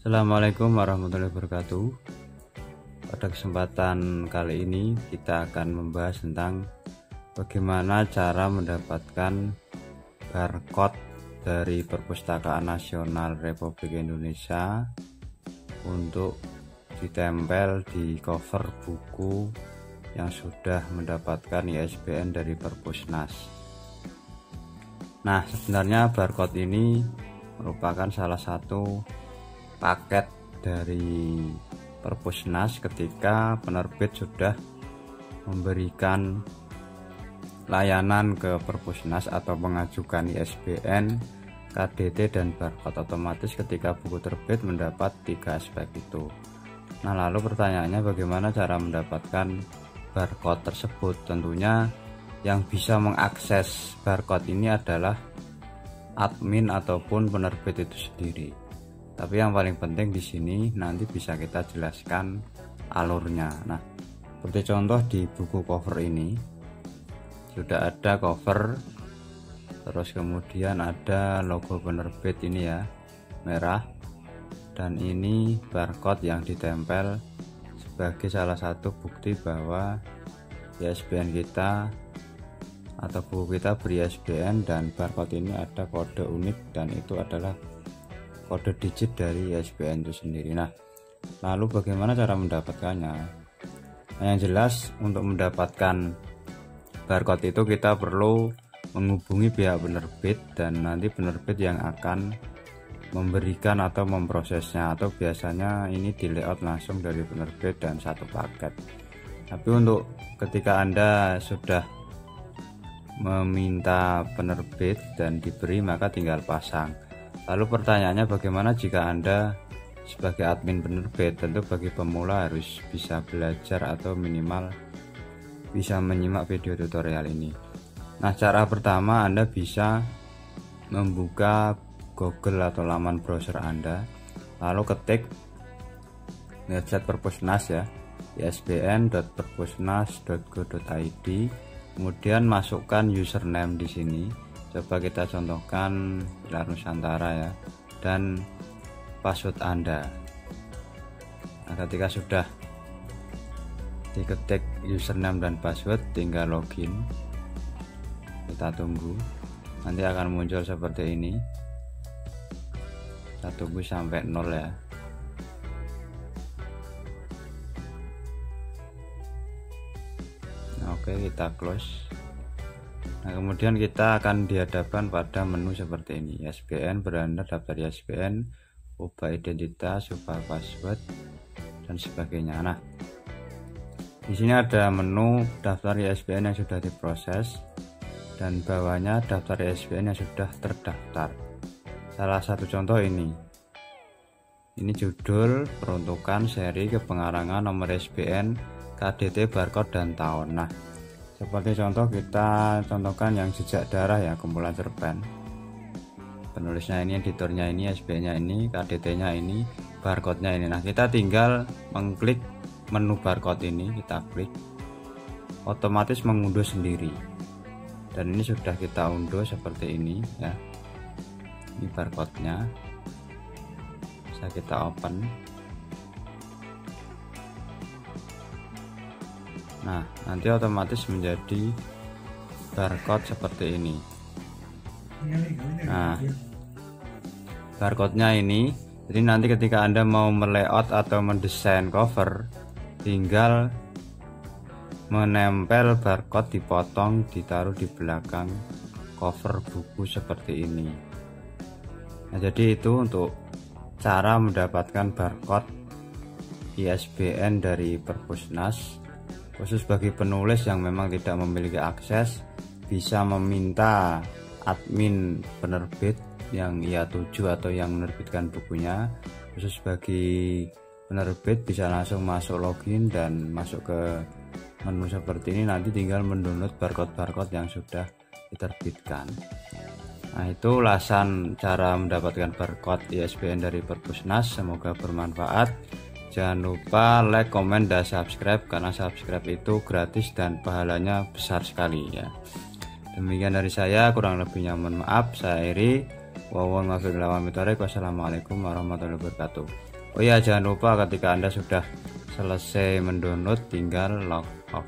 Assalamualaikum warahmatullahi wabarakatuh. Pada kesempatan kali ini kita akan membahas tentang Bagaimana cara mendapatkan barcode dari Perpustakaan Nasional Republik Indonesia Untuk ditempel di cover buku yang sudah mendapatkan ISBN dari Perpusnas. Nah sebenarnya barcode ini merupakan salah satu paket dari Perpusnas ketika penerbit sudah memberikan layanan ke Perpusnas atau mengajukan ISBN, KDT dan barcode otomatis ketika buku terbit mendapat tiga aspek itu. Nah lalu pertanyaannya bagaimana cara mendapatkan barcode tersebut? Tentunya yang bisa mengakses barcode ini adalah admin ataupun penerbit itu sendiri. Tapi yang paling penting di sini nanti bisa kita jelaskan alurnya. Nah, seperti contoh di buku cover ini sudah ada cover terus kemudian ada logo penerbit ini ya merah dan ini barcode yang ditempel sebagai salah satu bukti bahwa ISBN kita atau buku kita beri ISBN dan barcode ini ada kode unik dan itu adalah kode digit dari ISBN itu sendiri. Nah lalu bagaimana cara mendapatkannya? Nah, yang jelas untuk mendapatkan barcode itu kita perlu menghubungi pihak penerbit dan nanti penerbit yang akan memberikan atau memprosesnya atau biasanya ini di layout langsung dari penerbit dan satu paket. Tapi untuk ketika anda sudah meminta penerbit dan diberi maka tinggal pasang lalu pertanyaannya bagaimana jika anda sebagai admin penerbit tentu bagi pemula harus bisa belajar atau minimal bisa menyimak video tutorial ini. Nah cara pertama anda bisa membuka google atau laman browser anda lalu ketik website perpusnas ya isbn.perpusnas.go.id kemudian masukkan username di sini coba kita contohkan Pilar Nusantara ya. Dan password Anda. Nah ketika sudah diketik username dan password tinggal login. Kita tunggu. Nanti akan muncul seperti ini. Kita tunggu sampai nol ya. Oke kita close nah kemudian kita akan dihadapkan pada menu seperti ini. ISBN beranda daftar ISBN ubah identitas ubah password dan sebagainya. Nah di sini ada menu daftar ISBN yang sudah diproses dan bawahnya daftar ISBN yang sudah terdaftar. Salah satu contoh ini. Ini judul peruntukan seri kepengarangan nomor ISBN KDT barcode dan tahun. Nah seperti contoh kita contohkan yang jejak darah ya kumpulan cerpen. Penulisnya ini editornya ini SB nya ini KDT nya ini barcode nya ini. Nah kita tinggal mengklik menu barcode ini kita klik. Otomatis mengunduh sendiri. Dan ini sudah kita unduh seperti ini ya. Ini barcode nya bisa kita open nah nanti otomatis menjadi barcode seperti ini. Nah barcode nya ini jadi nanti ketika anda mau melayout atau mendesain cover tinggal menempel barcode dipotong ditaruh di belakang cover buku seperti ini. Nah jadi itu untuk cara mendapatkan barcode ISBN dari Perpusnas khusus bagi penulis yang memang tidak memiliki akses bisa meminta admin penerbit yang ia tuju atau yang menerbitkan bukunya. Khusus bagi penerbit bisa langsung masuk login dan masuk ke menu seperti ini. Nanti tinggal mendownload barcode-barcode yang sudah diterbitkan. Nah itu ulasan cara mendapatkan barcode ISBN dari Perpusnas. Semoga bermanfaat Jangan lupa like, komen, dan subscribe karena subscribe itu gratis dan pahalanya besar sekali ya. Demikian dari saya, kurang lebihnya mohon maaf. Saya Iri. Wassalamualaikum warahmatullahi wabarakatuh. Oh ya jangan lupa ketika Anda sudah selesai mendownload tinggal log off